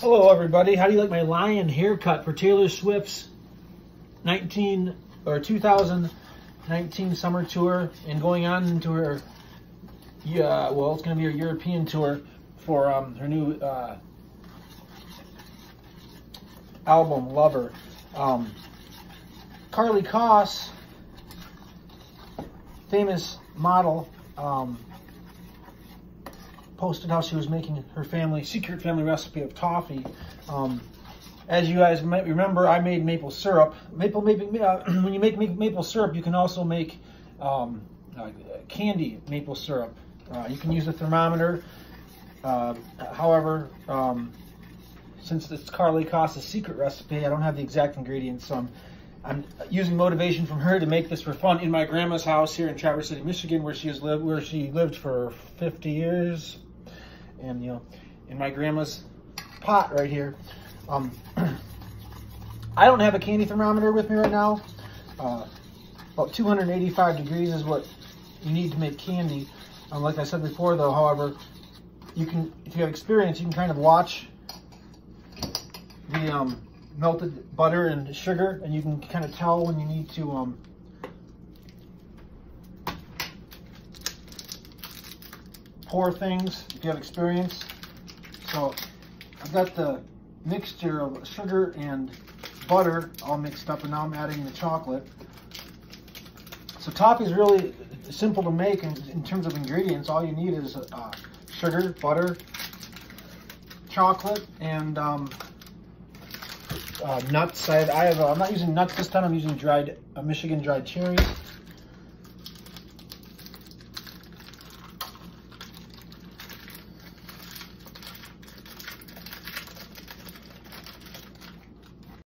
Hello, everybody. How do you like my lion haircut for Taylor Swift's 19 or 2019 summer tour and going on into her, yeah, well, it's going to be her European tour for um, her new uh, album, Lover. Um, Karlie Kloss, famous model, um, posted how she was making her family secret family recipe of toffee. Um, as you guys might remember, I made maple syrup. Maple, maple uh, when you make maple syrup, you can also make um, uh, candy maple syrup. Uh, you can use a thermometer. Uh, however, um, since it's Karlie Kloss's secret recipe, I don't have the exact ingredients, so I'm, I'm using motivation from her to make this for fun in my grandma's house here in Traverse City, Michigan, where she has lived, where she lived for 50 years, and you know, in my grandma's pot right here. Um, I don't have a candy thermometer with me right now. Uh, about 285 degrees is what you need to make candy. Um, like I said before, though, however, you can, if you have experience, you can kind of watch the um, melted butter and sugar, and you can kind of tell when you need to pour things if you have experience. So I've got the mixture of sugar and butter all mixed up and now I'm adding the chocolate. So toffee is really simple to make in, in, terms of ingredients. All you need is uh, sugar, butter, chocolate, and um, uh, nuts. I have, uh, I'm not using nuts this time. I'm using dried uh, Michigan dried cherries.